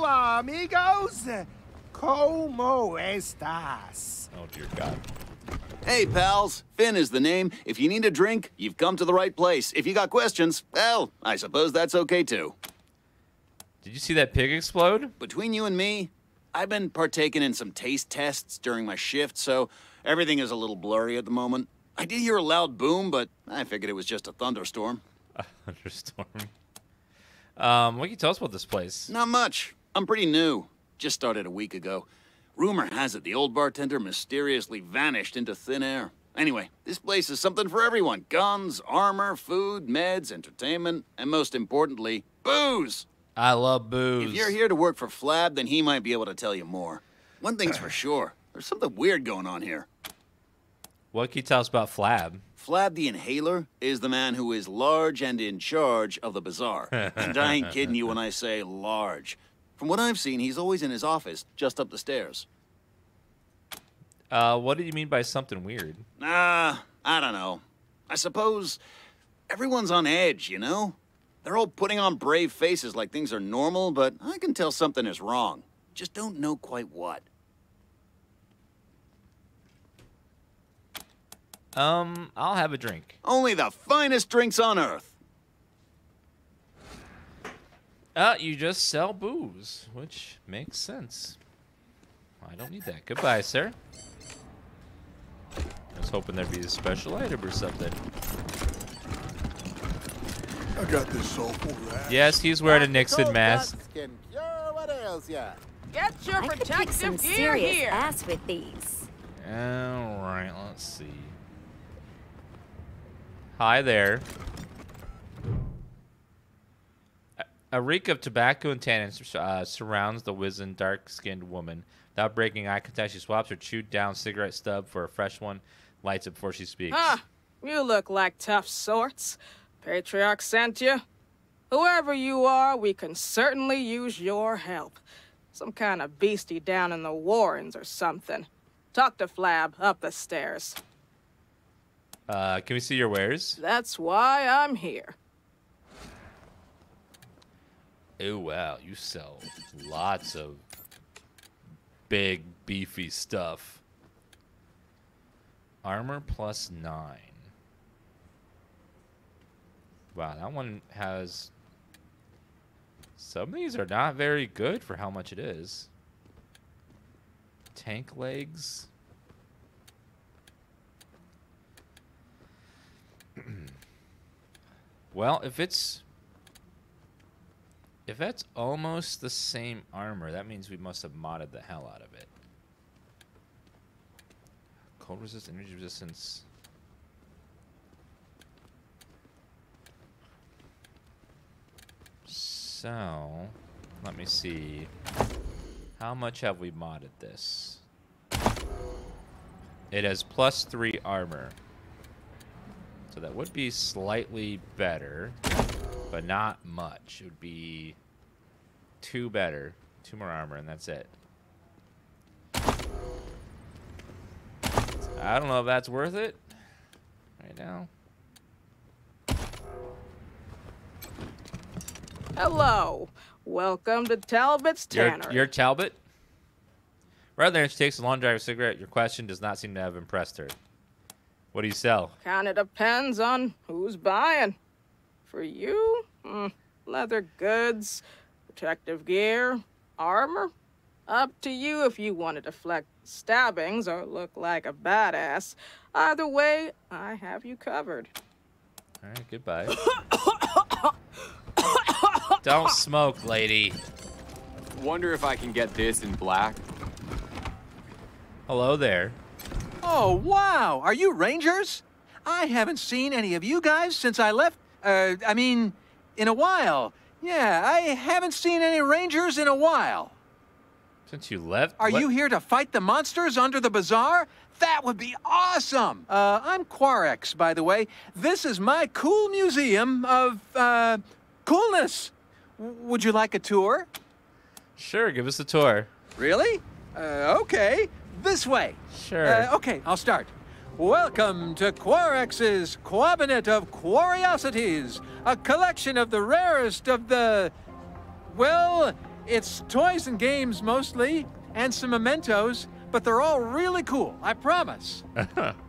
Hola, amigos. ¿Cómo estás? Oh, dear God. Hey, pals. Finn is the name. If you need a drink, you've come to the right place. If you got questions, well, I suppose that's okay too. Did you see that pig explode? Between you and me, I've been partaking in some taste tests during my shift, so everything is a little blurry at the moment. I did hear a loud boom, but I figured it was just a thunderstorm. A thunderstorm. Um, what can you tell us about this place? Not much. I'm pretty new. Just started a week ago. Rumor has it the old bartender mysteriously vanished into thin air. Anyway, this place is something for everyone guns, armor, food, meds, entertainment, and most importantly, booze. I love booze. If you're here to work for Flab, then he might be able to tell you more. One thing's for sure there's something weird going on here. What can you tell us about Flab? Flab the Inhaler is the man who is large and in charge of the bazaar. and I ain't kidding you when I say large. From what I've seen, he's always in his office, just up the stairs. Uh, what do you mean by something weird? Ah, I don't know. I suppose everyone's on edge, you know? They're all putting on brave faces like things are normal, but I can tell something is wrong. Just don't know quite what. Um, I'll have a drink. Only the finest drinks on earth. Uh, you just sell booze, which makes sense. I don't need that. Goodbye, sir. I was hoping there'd be a special item or something. I got this soulful rat. Yes, he's wearing a Nixon mask. What ails ya? Get your I could kick some protective gear serious here. ass with these. All right, let's see. Hi there. A- reek of tobacco and tannin uh, surrounds the wizened, dark-skinned woman. Without breaking eye contact, she swaps her chewed down cigarette stub for a fresh one, lights it before she speaks. Ah, you look like tough sorts. Patriarch sent you. Whoever you are, we can certainly use your help. Some kind of beastie down in the Warrens or something. Talk to Flab up the stairs. Uh, can we see your wares? That's why I'm here. Oh wow, you sell lots of big beefy stuff. Armor plus nine. Wow, that one has. Some of these are not very good for how much it is. Tank legs. well, if it's if that's almost the same armor, that means we must have modded the hell out of it. Cold resist, energy resistance. So, let me see. How much have we modded this? It has plus three armor. So that would be slightly better, but not much. It would be two better, two more armor, and that's it. I don't know if that's worth it right now. Hello. Welcome to Talbot's You're, Tannery. you're Talbot? Rather than she takes a long drive cigarette, your question does not seem to have impressed her. What do you sell? Kinda depends on who's buying. For you, mm, leather goods, protective gear, armor. Up to you if you want to deflect stabbings or look like a badass. Either way, I have you covered. All right, goodbye. Don't smoke, lady. Wonder if I can get this in black. Hello there. Oh, wow. Are you Rangers? I haven't seen any of you guys since I left. Uh, I mean, in a while. Yeah, I haven't seen any Rangers in a while. Since you left, Are you here to fight the monsters under the bazaar? That would be awesome! Uh, I'm Quarex, by the way. This is my cool museum of, uh, coolness. Would you like a tour? Sure, give us a tour. Really? Uh, okay. This way. Sure. Uh, okay, I'll start. Welcome to Quarex's Quabinet of Curiosities, a collection of the rarest of the. Well, It's toys and games mostly, and some mementos, but they're all really cool, I promise.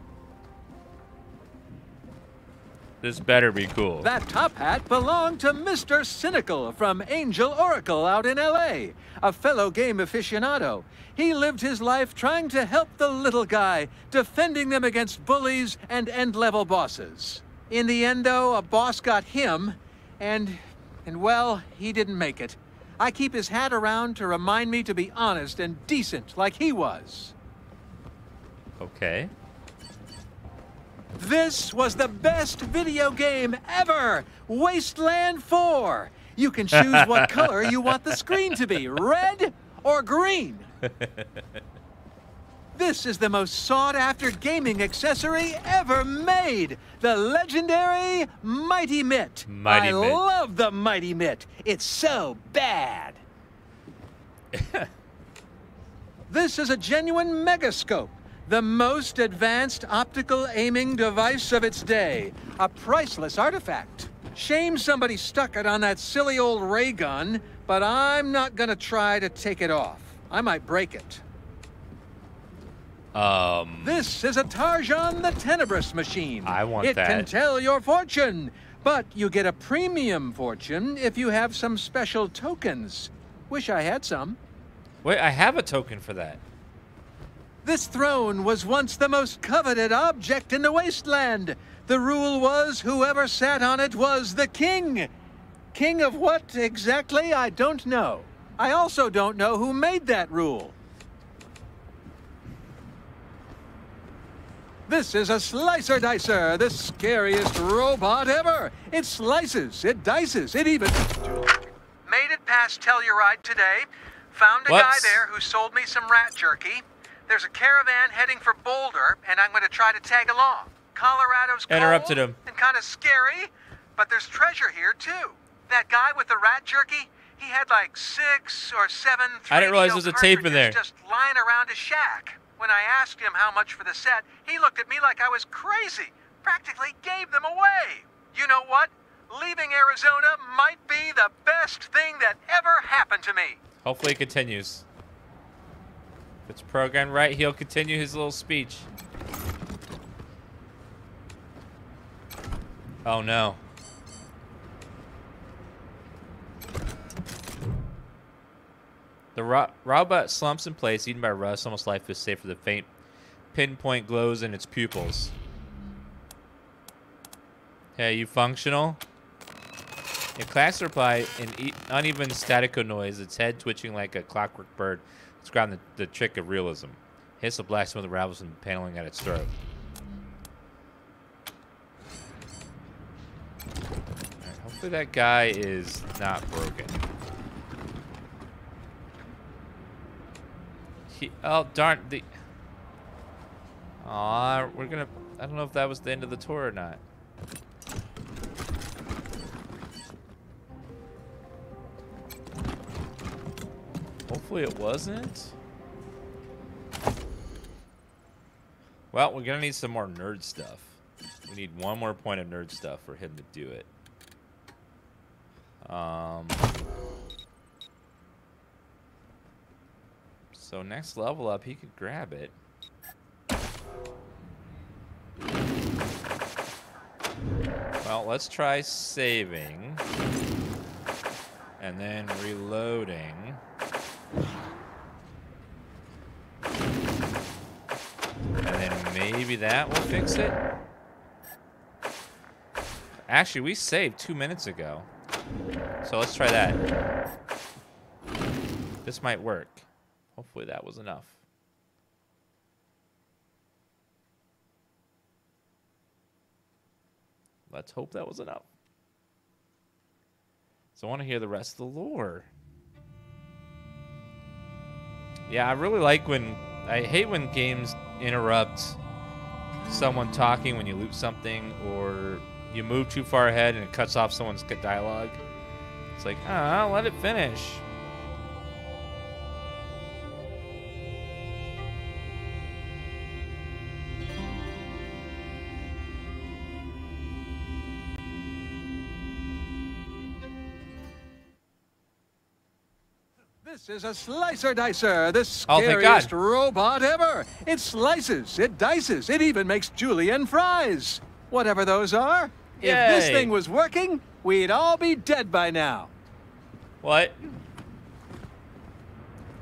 This better be cool. That top hat belonged to Mr. Cynical from Angel Oracle out in LA, a fellow game aficionado. He lived his life trying to help the little guy, defending them against bullies and end level bosses. In the end, though, a boss got him, and, and well, he didn't make it. I keep his hat around to remind me to be honest and decent like he was. Okay. This was the best video game ever! Wasteland 4! You can choose what color you want the screen to be red or green. This is the most sought after gaming accessory ever made the legendary Mighty Mitt. Mighty I Mitt. love the Mighty Mitt. It's so bad. This is a genuine megascope, the most advanced optical aiming device of its day. A priceless artifact. Shame somebody stuck it on that silly old ray gun, but I'm not gonna try to take it off. I might break it. Um. This is a Tarjan the Tenebrous machine. I want it can tell your fortune, but you get a premium fortune if you have some special tokens. Wish I had some. Wait, I have a token for that. This throne was once the most coveted object in the wasteland. The rule was whoever sat on it was the king. King of what exactly, I don't know. I also don't know who made that rule. This is a slicer dicer, the scariest robot ever. It slices, it dices, it even. Made it past Telluride today. Found a guy there who sold me some rat jerky. There's a caravan heading for Boulder, and I'm going to try to tag along. Colorado's cold Interrupted him. and kind of scary, but there's treasure here too. That guy with the rat jerky, he had like six or seven. I didn't realize there was a tape in there. Just lying around his shack. When I asked him how much for the set, he looked at me like I was crazy. Practically gave them away. You know what? Leaving Arizona might be the best thing that ever happened to me. Hopefully it continues. If it's programmed right, he'll continue his little speech. Oh no. The ro robot slumps in place, eaten by rust, almost lifeless, save for the faint pinpoint glows in its pupils. Hey, you functional? A class reply in e uneven statico noise, its head twitching like a clockwork bird, describing the, the trick of realism. Hiss of black smoke unravels and paneling at its throat. Alright, hopefully that guy is not broken. He, oh darn the. Aw, we're gonna. I don't know if that was the end of the tour or not. Hopefully it wasn't. Well, we're gonna need some more nerd stuff. We need one more point of nerd stuff for him to do it. Um. So next level up, he could grab it. Well, let's try saving. And then reloading. And then maybe that will fix it. Actually, we saved two minutes ago. So let's try that. This might work. Hopefully that was enough. Let's hope that was enough. So I want to hear the rest of the lore. Yeah, I really like when I hate when games interrupt someone talking when you loot something or you move too far ahead and it cuts off someone's dialogue. It's like, ah, let it finish. This is a slicer dicer, the Oh, scariest robot ever. It slices, it dices, it even makes julienne fries. Whatever those are. If this thing was working, we'd all be dead by now. What?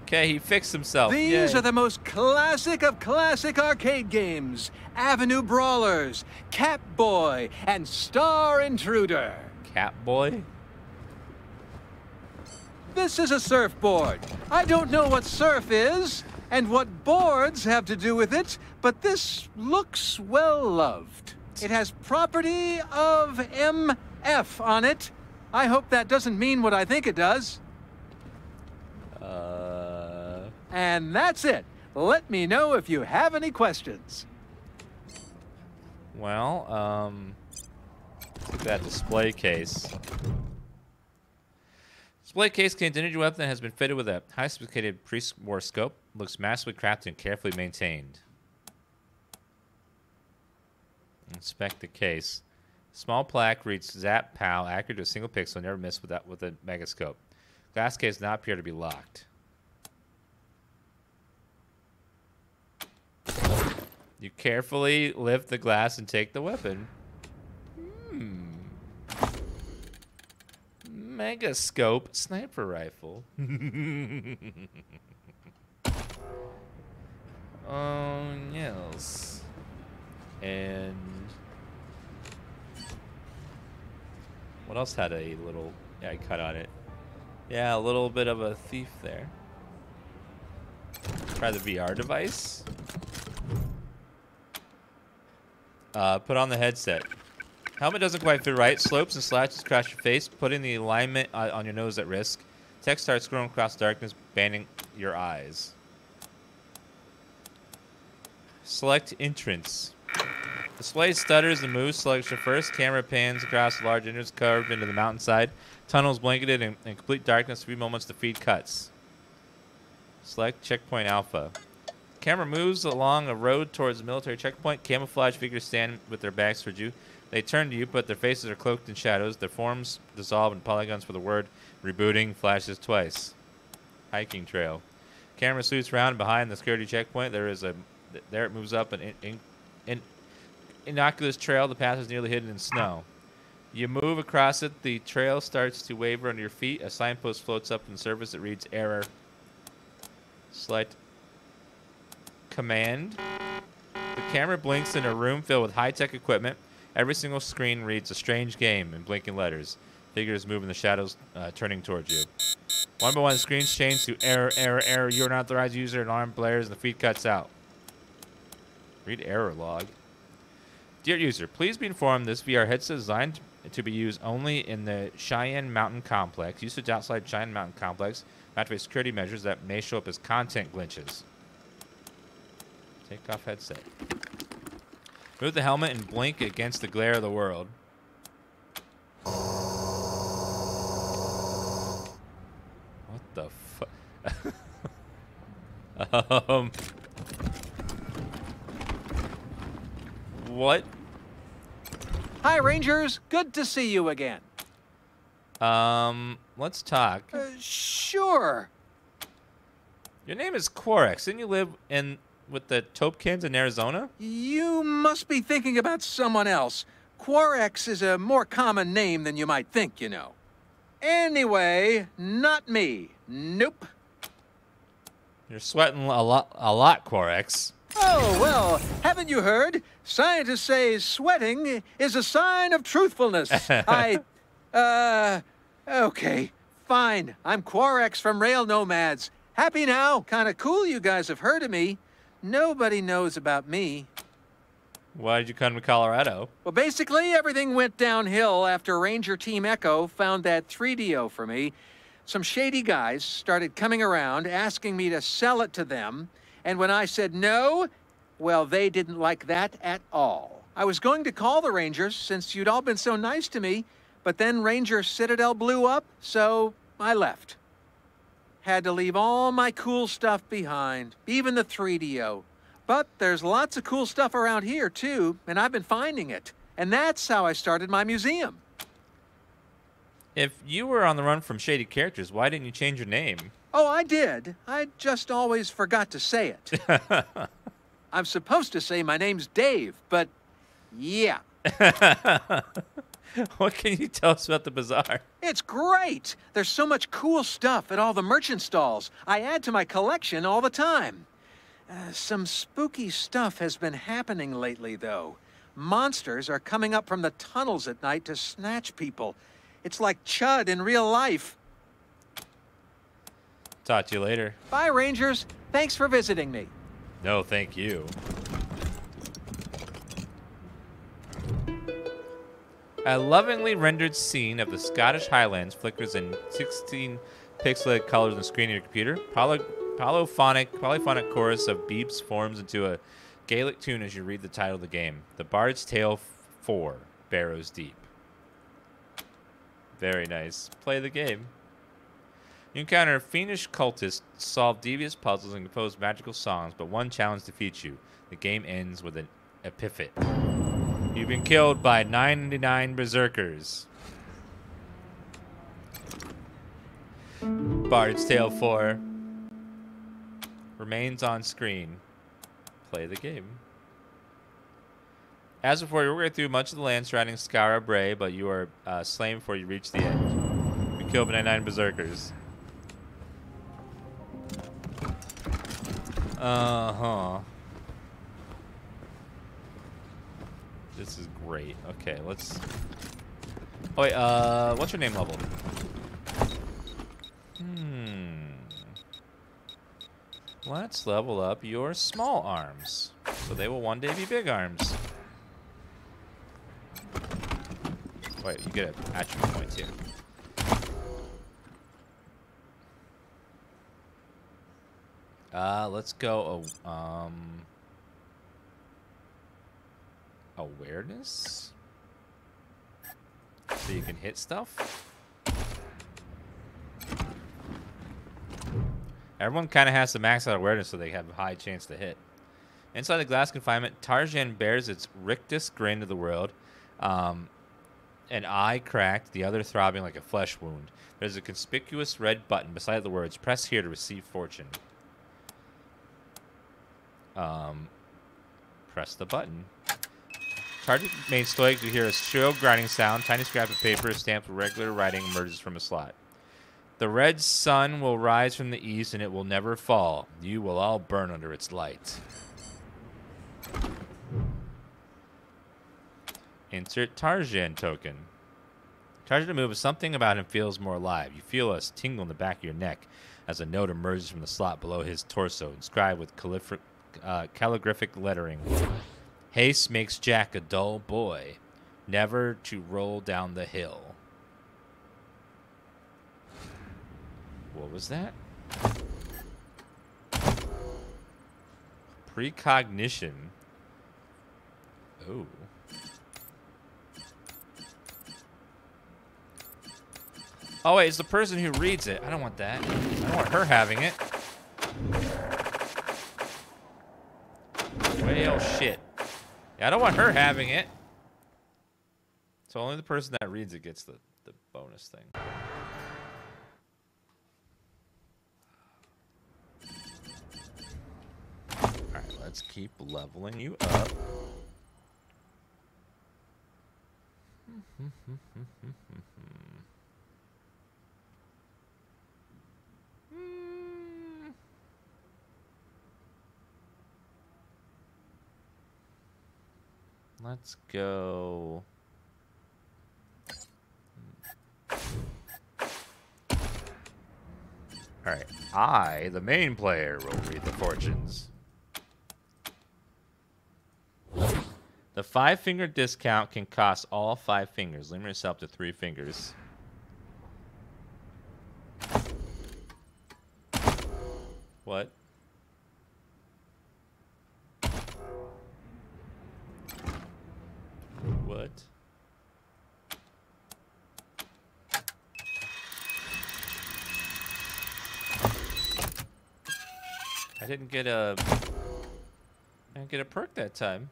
Okay, he fixed himself. These Yay. are the most classic of classic arcade games Avenue Brawlers, Catboy, and Star Intruder. Catboy? This is a surfboard. I don't know what surf is and what boards have to do with it, but this looks well loved. It has property of MF on it. I hope that doesn't mean what I think it does. Uh, And that's it. Let me know if you have any questions. well, um, that display case. Display case contains an energy weapon that has been fitted with a high sophisticated pre-war scope. Looks massively crafted and carefully maintained. Inspect the case. Small plaque reads Zap POW, accurate to a single pixel, never miss with that with a megascope. Glass case does not appear to be locked. You carefully lift the glass and take the weapon. Hmm. Megascope sniper rifle. oh yes. And what else had a little yeah, I cut on it. Yeah, a little bit of a thief there. Try the VR device. Uh, put on the headset. Helmet doesn't quite fit right. Slopes and slashes crash your face, putting the alignment on your nose at risk. Text starts scrolling across darkness, banning your eyes. Select entrance. Display stutters and moves. Your first. Camera pans across a large entrance carved into the mountainside. Tunnels blanketed in, in complete darkness. Three moments to feed cuts. Select checkpoint alpha. Camera moves along a road towards the military checkpoint. Camouflage figures stand with their backs towards you. They turn to you, but their faces are cloaked in shadows. Their forms dissolve in polygons for the word rebooting flashes twice. Hiking trail. Camera sweeps round behind the security checkpoint. There is a there it moves up an in, in, in, innocuous trail. The path is nearly hidden in snow. You move across it. The trail starts to waver under your feet. A signpost floats up in the surface. It reads error. Select command. The camera blinks in a room filled with high-tech equipment. Every single screen reads a strange game in blinking letters. Figures move in the shadows, uh, turning towards you. One by one, screens change to error, error, error. You're an authorized user. Alarm blares, and the feed cuts out. Read error log. Dear user, please be informed this VR headset is designed to be used only in the Cheyenne Mountain Complex. Usage outside Cheyenne Mountain Complex may activate security measures that may show up as content glitches. Take off headset. Move the helmet and blink against the glare of the world. What the fuck? um. What? Hi, Rangers. Good to see you again. Um, let's talk. Uh, sure. Your name is Quarex. Didn't you live in with the Topekins in Arizona? You must be thinking about someone else. Quarex is a more common name than you might think, you know. Anyway, not me. Nope. You're sweating a lot, a lot, Quarex. Oh, well, haven't you heard? Scientists say sweating is a sign of truthfulness. I, uh, okay, fine. I'm Quarex from Rail Nomads. Happy now? Kinda cool you guys have heard of me. Nobody knows about me. Why did you come to Colorado? Well, basically, everything went downhill after Ranger Team Echo found that 3DO for me. Some shady guys started coming around asking me to sell it to them, and when I said no, well, they didn't like that at all. I was going to call the Rangers since you'd all been so nice to me, but then Ranger Citadel blew up, so I left. Had to leave all my cool stuff behind, even the 3DO. But there's lots of cool stuff around here, too, and I've been finding it. And that's how I started my museum. If you were on the run from shady characters, why didn't you change your name? Oh, I did. I just always forgot to say it. I'm supposed to say my name's Dave, but yeah. what can you tell us about the bazaar? It's great. There's so much cool stuff at all the merchant stalls. I add to my collection all the time. Uh, some spooky stuff has been happening lately, though. Monsters are coming up from the tunnels at night to snatch people. It's like Chud in real life. Talk to you later. Bye, Rangers. Thanks for visiting me. No, thank you. A lovingly rendered scene of the Scottish Highlands flickers in 16 pixelated colors on the screen of your computer. Poly polyphonic, polyphonic chorus of beeps forms into a Gaelic tune as you read the title of the game. The Bard's Tale 4, Barrows Deep. Very nice. Play the game. You encounter fiendish cultists, solve devious puzzles, and compose magical songs, but one challenge defeats you. The game ends with an epiphet. You've been killed by 99 berserkers. Bard's Tale 4 remains on screen. Play the game. As before, you're working through much of the land surrounding Skara Brae, but you are uh, slain before you reach the end. You killed 99 berserkers. Uh-huh. This is great. Okay, let's... Oh, wait, uh, what's your name level? Hmm. Let's level up your small arms. So they will one day be big arms. Wait, you get an attribute point too. Uh, let's go. Uh, um, awareness, so you can hit stuff. Everyone kind of has to max out awareness so they have a high chance to hit. Inside the glass confinement, Tarzan bears its rictus grin to the world. Um, an eye cracked, the other throbbing like a flesh wound. There's a conspicuous red button beside the words, press here to receive fortune. Um, press the button. Target remains stoic to hear a shrill grinding sound. Tiny scrap of paper stamped with regular writing emerges from a slot. The red sun will rise from the east and it will never fall. You will all burn under its light. Insert Tarzan token. Tarzan to move, but something about him feels more alive. You feel a tingle in the back of your neck as a note emerges from the slot below his torso, inscribed with uh, calligraphic lettering. Haste makes Jack a dull boy, never to roll down the hill. What was that? Precognition. Oh. Oh, wait, it's the person who reads it. I don't want that. I don't want her having it. Well, shit. Yeah, I don't want her having it. So only the person that reads it gets the, the bonus thing. Alright, let's keep leveling you up. Let's go. All right, I, the main player, will read the fortunes. The five finger discount can cost all five fingers. Limit yourself to three fingers. What? didn't get a... I didn't get a perk that time.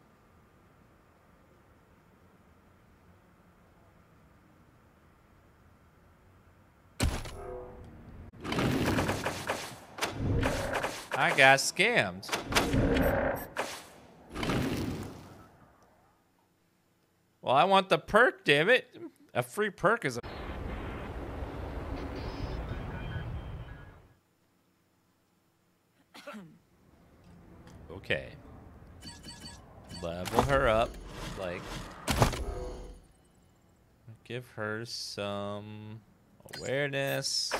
I got scammed. Well, I want the perk, damn it. A free perk is a her some awareness.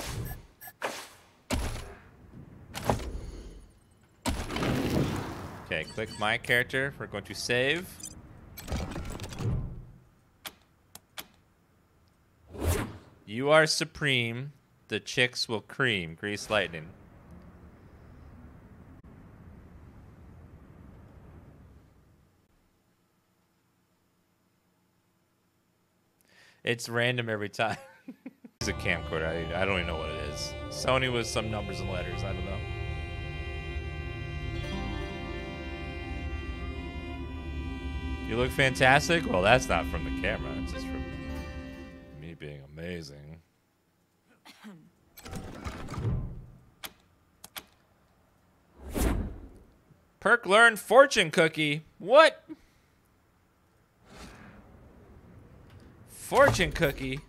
Okay, click my character. We're going to save. You are supreme. The chicks will cream. Grease lightning. It's random every time. it's a camcorder. I, I don't even know what it is. Sony was some numbers and letters. I don't know. You look fantastic. Well, that's not from the camera. It's just from me being amazing. Perk learn fortune cookie. What? Fortune cookie.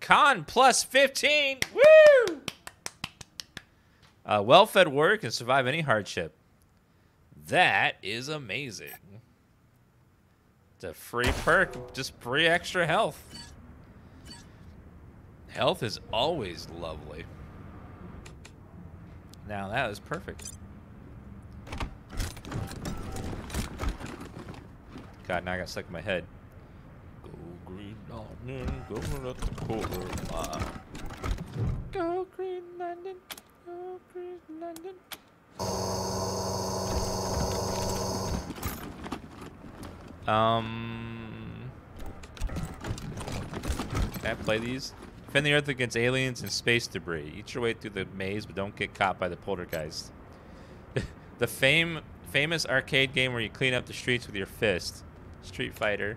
Con plus 15. Woo! Uh, well-fed warrior can survive any hardship. That is amazing. It's a free perk, just free extra health. Health is always lovely. Now that is perfect. God, now I got stuck in my head. Go greased lightning, go up the quarter mile. Go greased lightning, go greased lightning. Um, can I play these? Defend the Earth against aliens and space debris. Eat your way through the maze, but don't get caught by the poltergeist. the fame, famous arcade game where you clean up the streets with your fist. Street Fighter.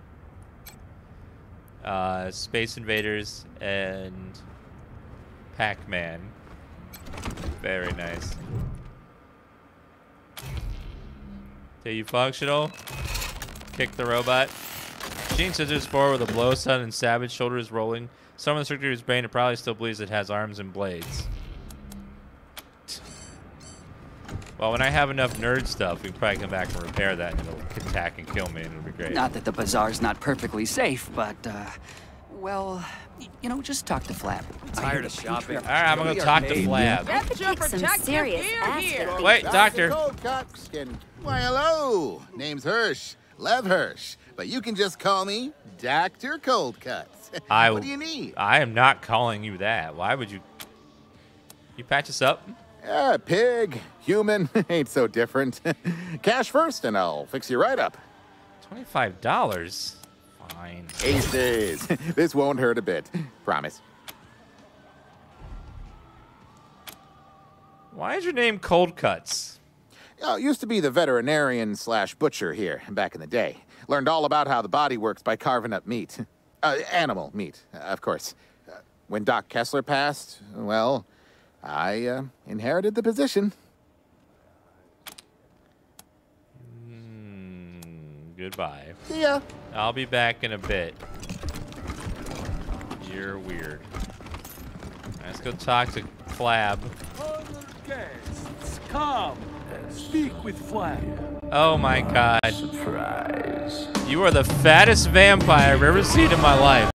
Uh, Space Invaders and Pac-Man. Very nice. Are you functional? Kick the robot. Machine scissors forward with a blow stun and savage shoulders rolling. Some of the his brain probably still believes it has arms and blades. Well, when I have enough nerd stuff, we can probably come back and repair that and it'll attack and kill me and it'll be great. Not that the bazaar's not perfectly safe, but, uh, well, you know, just talk to Flab. Tired of shopping. All right, I'm going to talk to Flab. Get your Kick some serious gear here. Wait, doctor. Why, hello. Name's Hirsch. Lev Hirsch. But you can just call me Dr. Cold Cuts. I, what do you need? I am not calling you that. Why would you? You patch us up? Ah, pig, human, ain't so different. Cash first and I'll fix you right up. Twenty-five dollars. Fine. Aces. this won't hurt a bit. Promise. Why is your name Cold Cuts? Oh, used to be the veterinarian slash butcher here back in the day. Learned all about how the body works by carving up meat. Uh, animal meat, of course. Uh, when Doc Kessler passed, well, I uh, inherited the position. Mm, goodbye. See ya. I'll be back in a bit. You're weird. Let's go talk to Flab. guests, come speak with Flab. Oh my god. Surprise. You are the fattest vampire I've ever seen in my life.